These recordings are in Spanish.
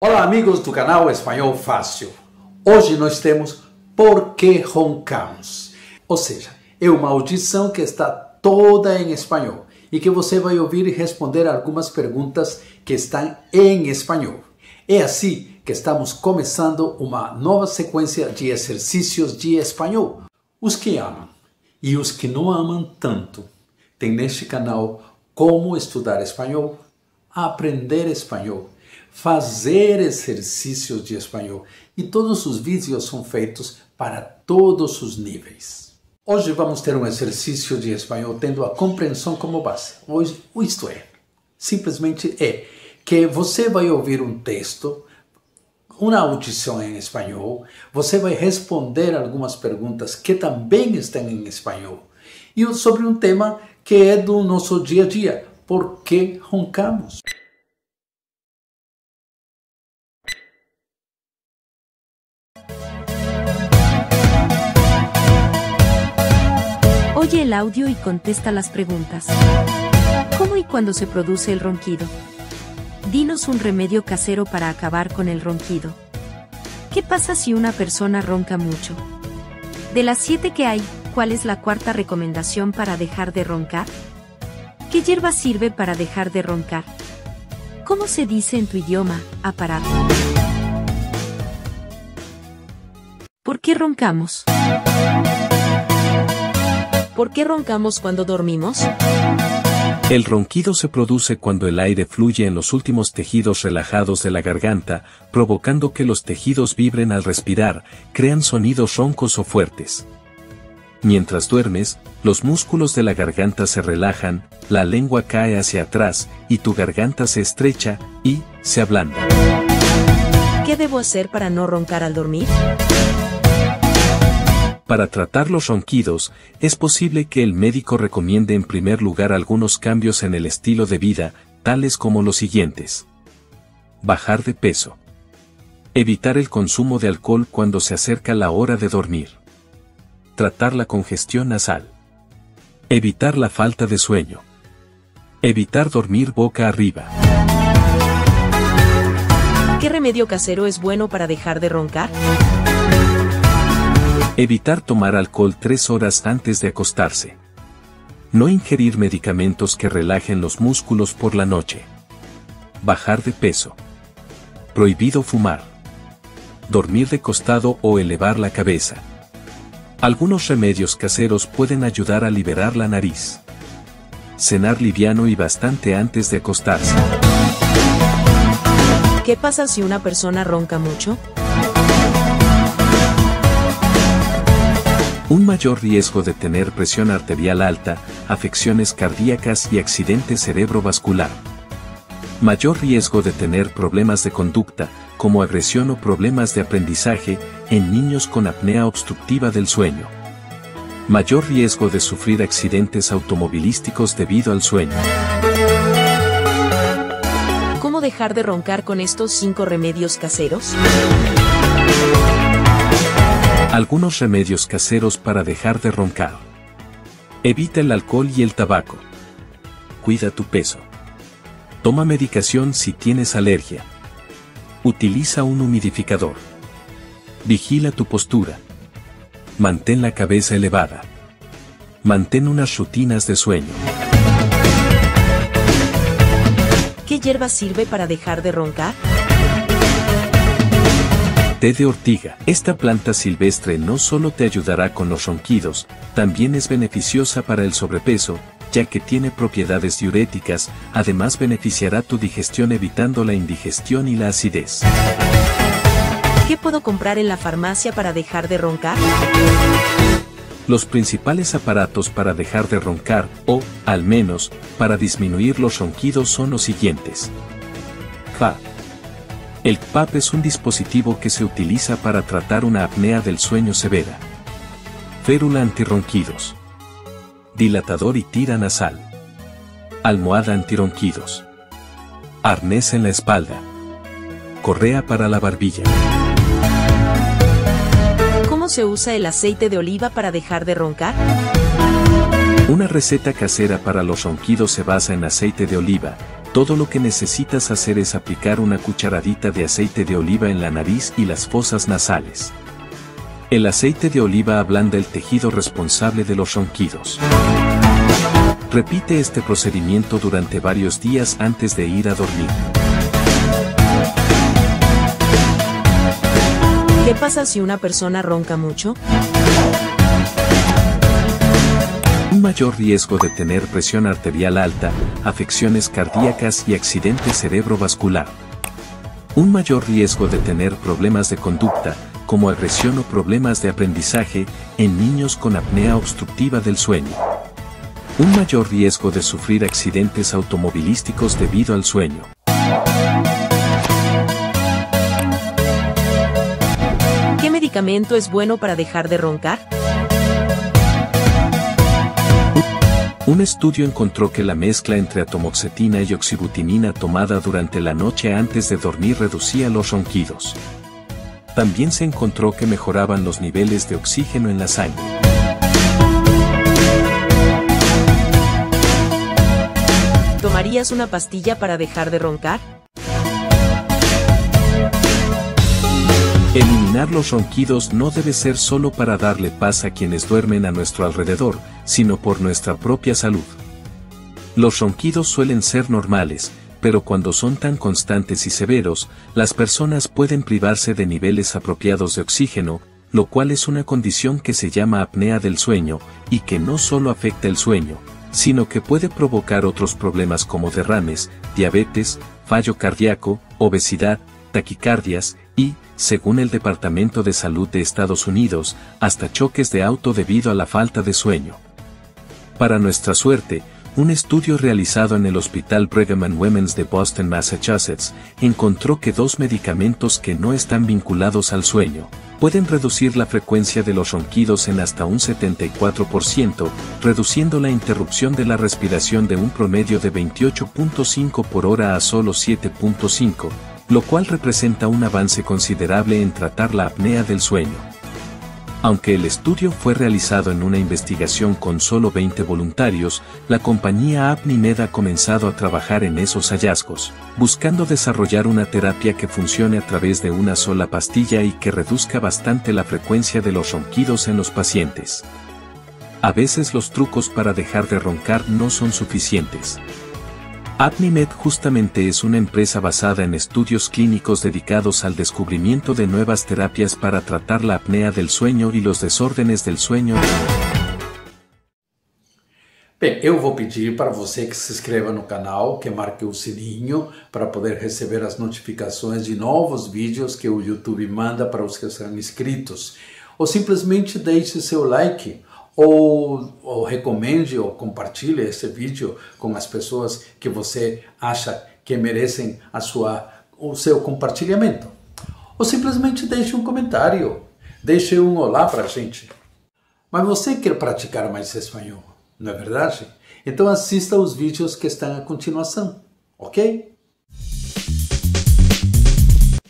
Olá, amigos do canal Espanhol Fácil. Hoje nós temos Por que roncamos? Ou seja, é uma audição que está toda em espanhol e que você vai ouvir e responder algumas perguntas que estão em espanhol. É assim que estamos começando uma nova sequência de exercícios de espanhol. Os que amam e os que não amam tanto têm neste canal como estudar espanhol, aprender espanhol fazer exercícios de espanhol e todos os vídeos são feitos para todos os níveis. Hoje vamos ter um exercício de espanhol tendo a compreensão como base. Hoje, isto é, simplesmente é que você vai ouvir um texto, uma audição em espanhol, você vai responder algumas perguntas que também estão em espanhol e sobre um tema que é do nosso dia a dia. Por que roncamos? Oye el audio y contesta las preguntas. ¿Cómo y cuándo se produce el ronquido? Dinos un remedio casero para acabar con el ronquido. ¿Qué pasa si una persona ronca mucho? De las siete que hay, ¿cuál es la cuarta recomendación para dejar de roncar? ¿Qué hierba sirve para dejar de roncar? ¿Cómo se dice en tu idioma, aparato? ¿Por qué roncamos? ¿Por qué roncamos cuando dormimos? El ronquido se produce cuando el aire fluye en los últimos tejidos relajados de la garganta, provocando que los tejidos vibren al respirar, crean sonidos roncos o fuertes. Mientras duermes, los músculos de la garganta se relajan, la lengua cae hacia atrás y tu garganta se estrecha y se ablanda. ¿Qué debo hacer para no roncar al dormir? Para tratar los ronquidos, es posible que el médico recomiende en primer lugar algunos cambios en el estilo de vida, tales como los siguientes. Bajar de peso. Evitar el consumo de alcohol cuando se acerca la hora de dormir. Tratar la congestión nasal. Evitar la falta de sueño. Evitar dormir boca arriba. ¿Qué remedio casero es bueno para dejar de roncar? Evitar tomar alcohol tres horas antes de acostarse. No ingerir medicamentos que relajen los músculos por la noche. Bajar de peso. Prohibido fumar. Dormir de costado o elevar la cabeza. Algunos remedios caseros pueden ayudar a liberar la nariz. Cenar liviano y bastante antes de acostarse. ¿Qué pasa si una persona ronca mucho? Un mayor riesgo de tener presión arterial alta, afecciones cardíacas y accidente cerebrovascular. Mayor riesgo de tener problemas de conducta, como agresión o problemas de aprendizaje, en niños con apnea obstructiva del sueño. Mayor riesgo de sufrir accidentes automovilísticos debido al sueño. ¿Cómo dejar de roncar con estos cinco remedios caseros? Algunos remedios caseros para dejar de roncar. Evita el alcohol y el tabaco. Cuida tu peso. Toma medicación si tienes alergia. Utiliza un humidificador. Vigila tu postura. Mantén la cabeza elevada. Mantén unas rutinas de sueño. ¿Qué hierba sirve para dejar de roncar? Té de ortiga. Esta planta silvestre no solo te ayudará con los ronquidos, también es beneficiosa para el sobrepeso, ya que tiene propiedades diuréticas, además beneficiará tu digestión evitando la indigestión y la acidez. ¿Qué puedo comprar en la farmacia para dejar de roncar? Los principales aparatos para dejar de roncar, o, al menos, para disminuir los ronquidos son los siguientes. Fa. El PAP es un dispositivo que se utiliza para tratar una apnea del sueño severa. Férula antirronquidos. Dilatador y tira nasal. Almohada antirronquidos. Arnés en la espalda. Correa para la barbilla. ¿Cómo se usa el aceite de oliva para dejar de roncar? Una receta casera para los ronquidos se basa en aceite de oliva, Todo lo que necesitas hacer es aplicar una cucharadita de aceite de oliva en la nariz y las fosas nasales. El aceite de oliva ablanda el tejido responsable de los ronquidos. Repite este procedimiento durante varios días antes de ir a dormir. ¿Qué pasa si una persona ronca mucho? Un mayor riesgo de tener presión arterial alta, afecciones cardíacas y accidente cerebrovascular. Un mayor riesgo de tener problemas de conducta, como agresión o problemas de aprendizaje, en niños con apnea obstructiva del sueño. Un mayor riesgo de sufrir accidentes automovilísticos debido al sueño. ¿Qué medicamento es bueno para dejar de roncar? Un estudio encontró que la mezcla entre atomoxetina y oxibutinina tomada durante la noche antes de dormir reducía los ronquidos. También se encontró que mejoraban los niveles de oxígeno en la sangre. ¿Tomarías una pastilla para dejar de roncar? Eliminar los ronquidos no debe ser solo para darle paz a quienes duermen a nuestro alrededor, sino por nuestra propia salud. Los ronquidos suelen ser normales, pero cuando son tan constantes y severos, las personas pueden privarse de niveles apropiados de oxígeno, lo cual es una condición que se llama apnea del sueño, y que no solo afecta el sueño, sino que puede provocar otros problemas como derrames, diabetes, fallo cardíaco, obesidad, taquicardias, y, según el Departamento de Salud de Estados Unidos, hasta choques de auto debido a la falta de sueño. Para nuestra suerte, un estudio realizado en el Hospital Brigham and Women's de Boston, Massachusetts, encontró que dos medicamentos que no están vinculados al sueño, pueden reducir la frecuencia de los ronquidos en hasta un 74%, reduciendo la interrupción de la respiración de un promedio de 28.5 por hora a solo 7.5, lo cual representa un avance considerable en tratar la apnea del sueño. Aunque el estudio fue realizado en una investigación con solo 20 voluntarios, la compañía ApniMed ha comenzado a trabajar en esos hallazgos, buscando desarrollar una terapia que funcione a través de una sola pastilla y que reduzca bastante la frecuencia de los ronquidos en los pacientes. A veces los trucos para dejar de roncar no son suficientes. ApniMed justamente es una empresa basada en estudios clínicos dedicados al descubrimiento de nuevas terapias para tratar la apnea del sueño y los desórdenes del sueño. Bem, eu vou pedir para você que se inscreva no canal, que marque o sininho para poder receber as notificações de novos vídeos que o YouTube manda para os que são inscritos. Ou simplesmente deixe seu like ou, ou recomende ou compartilhe esse vídeo com as pessoas que você acha que merecem a sua, o seu compartilhamento. Ou simplesmente deixe um comentário, deixe um olá para a gente. Mas você quer praticar mais espanhol, não é verdade? Então assista os vídeos que estão a continuação, ok?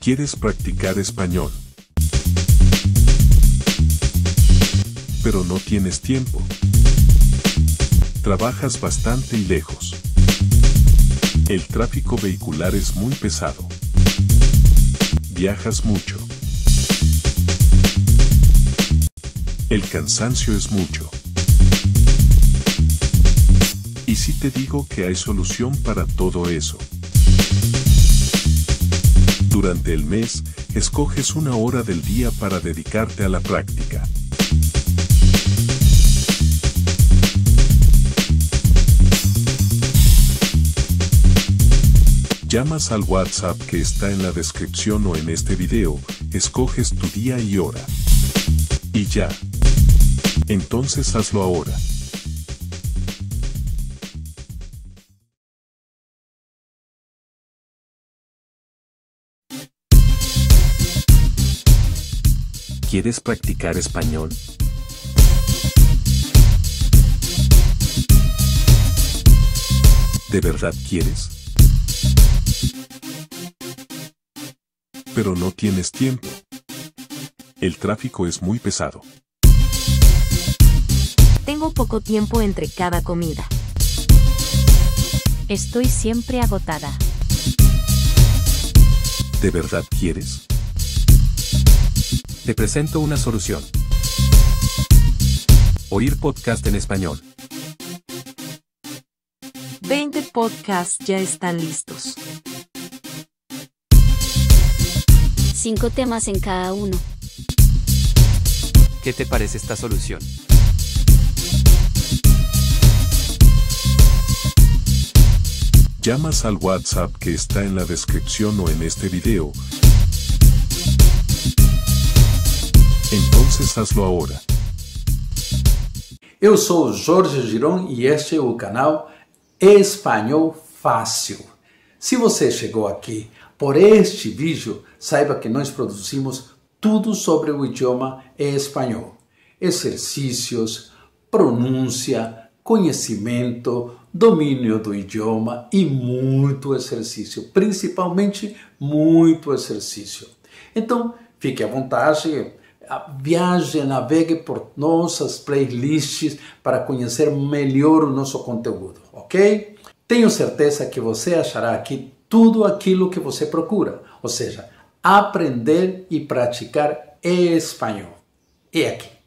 ¿Quieres practicar español? Pero no tienes tiempo. Trabajas bastante y lejos. El tráfico vehicular es muy pesado. Viajas mucho. El cansancio es mucho. ¿Y si te digo que hay solución para todo eso? Durante el mes, escoges una hora del día para dedicarte a la práctica. Llamas al WhatsApp que está en la descripción o en este video, escoges tu día y hora. Y ya. Entonces hazlo ahora. ¿Quieres practicar español? ¿De verdad quieres? Pero no tienes tiempo. El tráfico es muy pesado. Tengo poco tiempo entre cada comida. Estoy siempre agotada. ¿De verdad quieres? Te presento una solución. Oír podcast en español. 20 podcasts ya están listos. Cinco temas en cada uno. ¿Qué te parece esta solución? Llamas al WhatsApp que está en la descripción o en este video. Entonces hazlo ahora. Eu sou Jorge Giron e este é o canal Espanhol Fácil. Se você chegou aqui por este vídeo, saiba que nós produzimos tudo sobre o idioma espanhol: exercícios, pronúncia, conhecimento, domínio do idioma e muito exercício, principalmente muito exercício. Então, fique à vontade, viaje, navegue por nossas playlists para conhecer melhor o nosso conteúdo, ok? Tenho certeza que você achará aqui tudo aquilo que você procura, ou seja, aprender e praticar espanhol. E aqui.